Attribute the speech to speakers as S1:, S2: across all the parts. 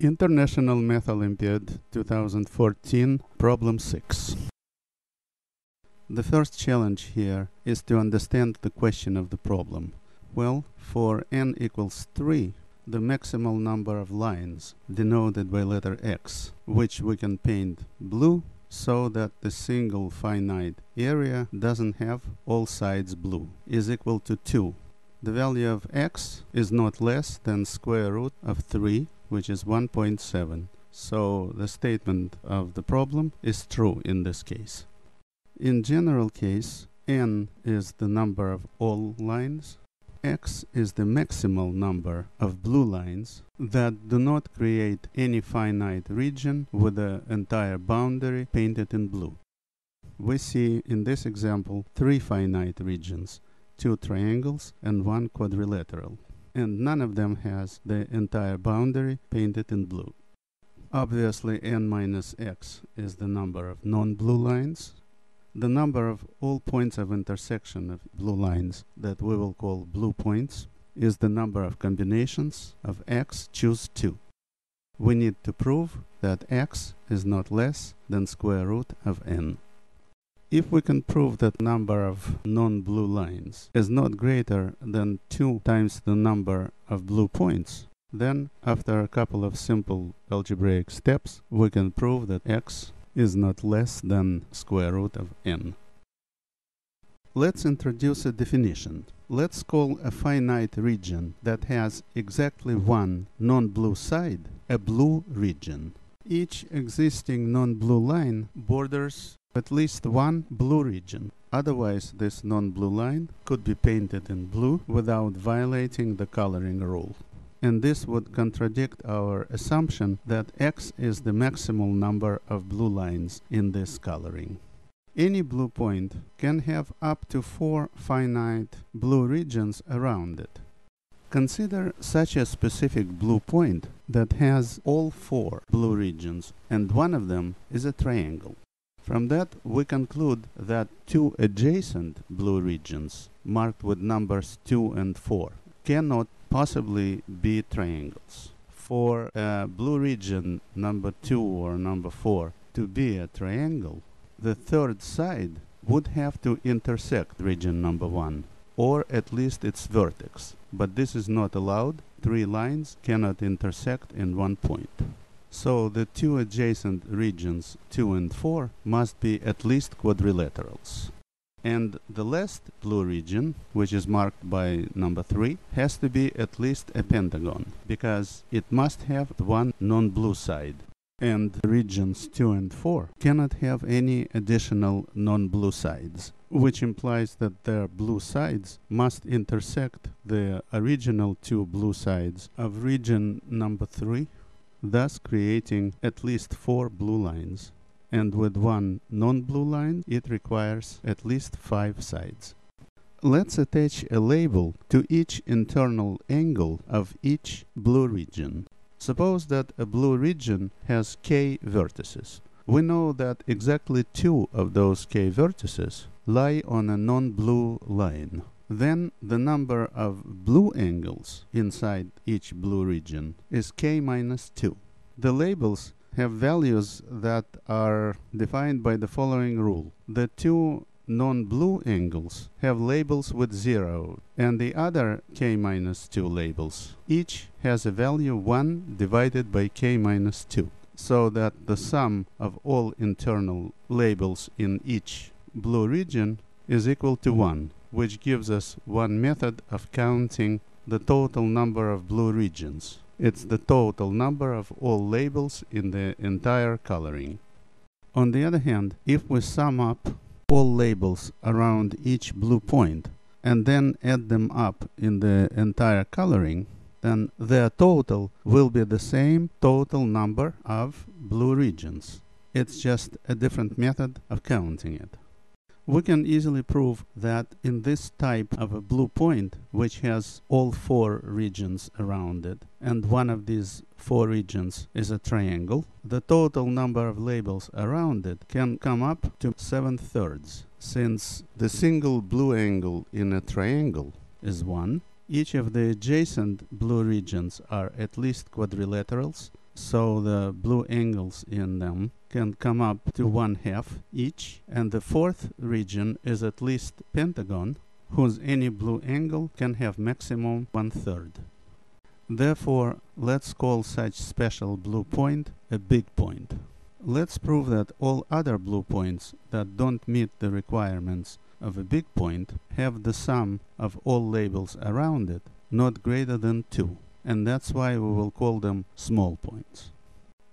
S1: International Math Olympiad 2014, Problem 6. The first challenge here is to understand the question of the problem. Well, for n equals 3, the maximal number of lines denoted by letter x, which we can paint blue so that the single finite area doesn't have all sides blue, is equal to 2. The value of x is not less than square root of 3 which is 1.7. So the statement of the problem is true in this case. In general case, n is the number of all lines, x is the maximal number of blue lines that do not create any finite region with the entire boundary painted in blue. We see in this example three finite regions, two triangles and one quadrilateral and none of them has the entire boundary painted in blue. Obviously n minus x is the number of non-blue lines, the number of all points of intersection of blue lines that we will call blue points is the number of combinations of x choose 2. We need to prove that x is not less than square root of n. If we can prove that number of non-blue lines is not greater than 2 times the number of blue points, then after a couple of simple algebraic steps, we can prove that x is not less than square root of n. Let's introduce a definition. Let's call a finite region that has exactly one non-blue side a blue region. Each existing non-blue line borders at least one blue region. Otherwise, this non-blue line could be painted in blue without violating the coloring rule. And this would contradict our assumption that x is the maximal number of blue lines in this coloring. Any blue point can have up to four finite blue regions around it. Consider such a specific blue point that has all four blue regions, and one of them is a triangle. From that, we conclude that two adjacent blue regions, marked with numbers 2 and 4, cannot possibly be triangles. For a blue region number 2 or number 4 to be a triangle, the third side would have to intersect region number 1, or at least its vertex. But this is not allowed. Three lines cannot intersect in one point. So the two adjacent regions 2 and 4 must be at least quadrilaterals. And the last blue region, which is marked by number 3, has to be at least a pentagon, because it must have one non-blue side. And regions 2 and 4 cannot have any additional non-blue sides, which implies that their blue sides must intersect the original two blue sides of region number 3 thus creating at least four blue lines. And with one non-blue line, it requires at least five sides. Let's attach a label to each internal angle of each blue region. Suppose that a blue region has k vertices. We know that exactly two of those k vertices lie on a non-blue line. Then the number of blue angles inside each blue region is k minus 2. The labels have values that are defined by the following rule. The two non-blue angles have labels with 0 and the other k minus 2 labels. Each has a value 1 divided by k minus 2 so that the sum of all internal labels in each blue region is equal to 1 which gives us one method of counting the total number of blue regions. It's the total number of all labels in the entire coloring. On the other hand, if we sum up all labels around each blue point and then add them up in the entire coloring, then their total will be the same total number of blue regions. It's just a different method of counting it. We can easily prove that in this type of a blue point, which has all four regions around it, and one of these four regions is a triangle, the total number of labels around it can come up to 7 thirds. Since the single blue angle in a triangle is 1, each of the adjacent blue regions are at least quadrilaterals, so the blue angles in them can come up to mm-hmm. one half each, and the fourth region is at least pentagon, whose any blue angle can have maximum one third. Therefore, let's call such special blue point a big point. Let's prove that all other blue points that don't meet the requirements of a big point have the sum of all labels around it not greater than 2, and that's why we will call them small points.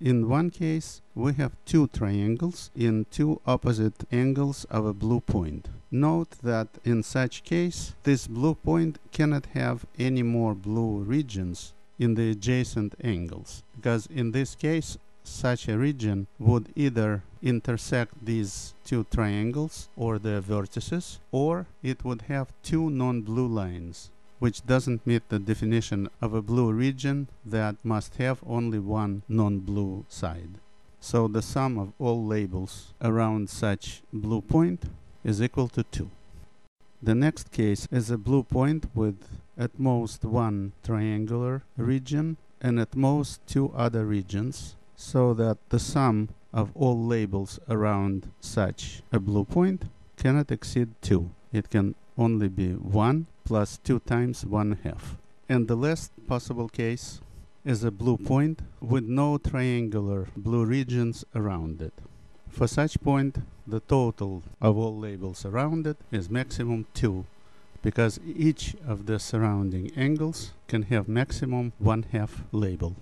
S1: In one case, we have two triangles in two opposite angles of a blue point. Note that in such case, this blue point cannot have any more blue regions in the adjacent angles, because in this case, such a region would either intersect these two triangles or their vertices, or it would have two non-blue lines which doesn't meet the definition of a blue region that must have only one non-blue side. So the sum of all labels around such blue point is equal to 2. The next case is a blue point with at most one triangular region and at most two other regions so that the sum of all labels around such a blue point cannot exceed 2. It can only be 1 plus 2 times 1 half. And the last possible case is a blue point with no triangular blue regions around it. For such point, the total of all labels around it is maximum 2 because each of the surrounding angles can have maximum 1 half label.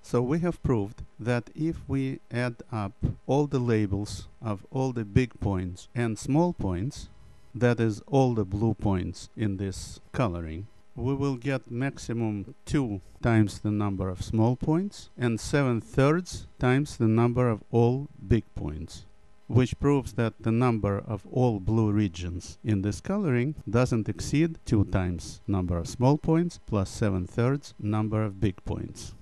S1: So we have proved that if we add up all the labels of all the big points and small points, that is all the blue points in this coloring, we will get maximum 2 times the number of small points and 7 thirds times the number of all big points which proves that the number of all blue regions in this coloring doesn't exceed 2 times number of small points plus 7 thirds number of big points.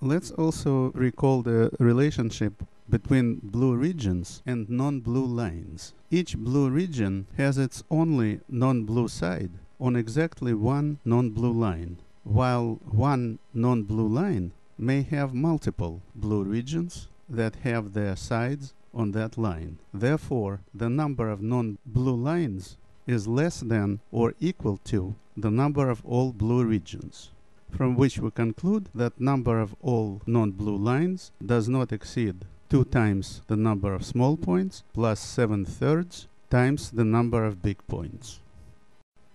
S1: Let's also recall the relationship between blue regions and non-blue lines. Each blue region has its only non-blue side on exactly one non-blue line, while one non-blue line may have multiple blue regions that have their sides on that line. Therefore, the number of non-blue lines is less than or equal to the number of all blue regions from which we conclude that number of all non-blue lines does not exceed 2 times the number of small points plus 7 thirds times the number of big points.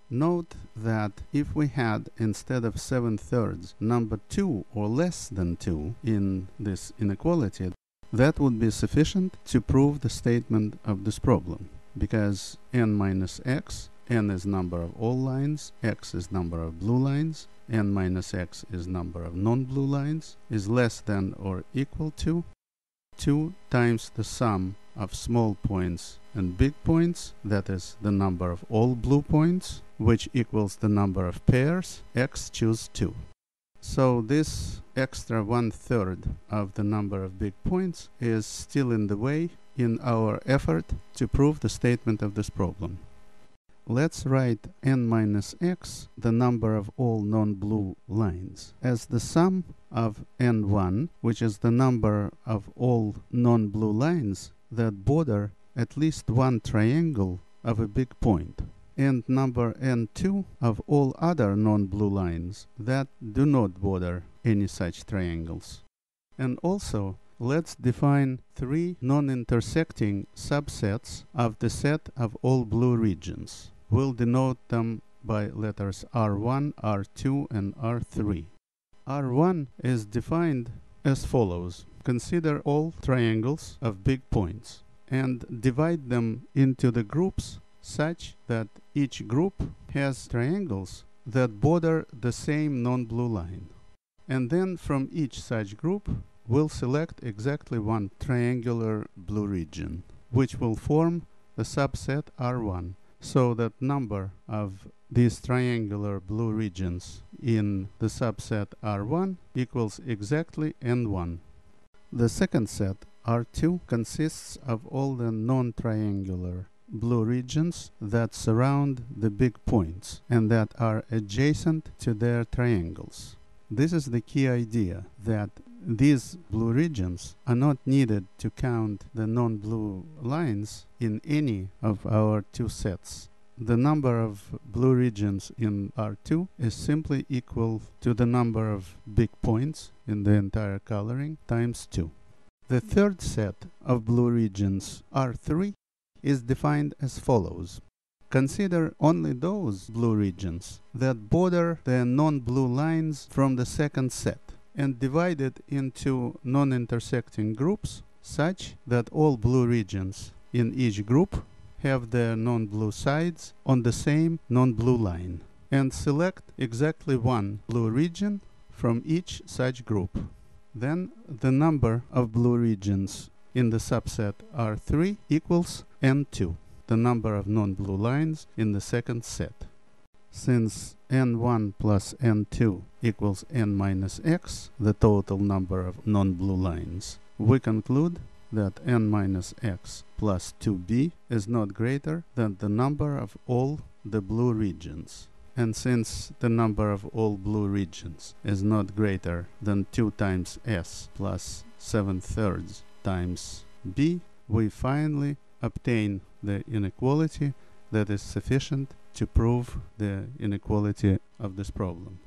S1: Note that if we had instead of 7 thirds number 2 or less than 2 in this inequality, that would be sufficient to prove the statement of this problem because n minus x n is number of all lines, x is number of blue lines, n minus x is number of non-blue lines, is less than or equal to 2 times the sum of small points and big points, that is the number of all blue points, which equals the number of pairs, x choose 2. So this extra one-third of the number of big points is still in the way in our effort to prove the statement of this problem. Let's write n minus x, the number of all non-blue lines, as the sum of n1, which is the number of all non-blue lines that border at least one triangle of a big point, and number n2 of all other non-blue lines that do not border any such triangles. And also, let's define three non-intersecting subsets of the set of all blue regions we'll denote them by letters R1, R2, and R3. R1 is defined as follows. Consider all triangles of big points and divide them into the groups such that each group has triangles that border the same non-blue line. And then from each such group, we'll select exactly one triangular blue region, which will form the subset R1 so that number of these triangular blue regions in the subset R1 equals exactly N1. The second set, R2, consists of all the non-triangular blue regions that surround the big points and that are adjacent to their triangles. This is the key idea, that these blue regions are not needed to count the non-blue lines in any of our two sets. The number of blue regions in R2 is simply equal to the number of big points in the entire coloring times 2. The third set of blue regions, R3, is defined as follows. Consider only those blue regions that border the non-blue lines from the second set and divide it into non-intersecting groups such that all blue regions in each group have their non-blue sides on the same non-blue line and select exactly one blue region from each such group. Then the number of blue regions in the subset R3 equals N2 the number of non-blue lines in the second set. Since n1 plus n2 equals n minus x, the total number of non-blue lines, we conclude that n minus x plus 2b is not greater than the number of all the blue regions. And since the number of all blue regions is not greater than 2 times s plus 7 thirds times b, we finally obtain the inequality that is sufficient to prove the inequality of this problem.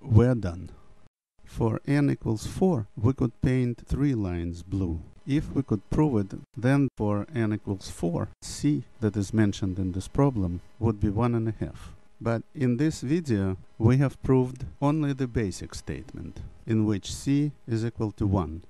S1: We're done. For n equals 4, we could paint three lines blue. If we could prove it, then for n equals 4, c that is mentioned in this problem would be 1.5. But in this video, we have proved only the basic statement, in which c is equal to 1.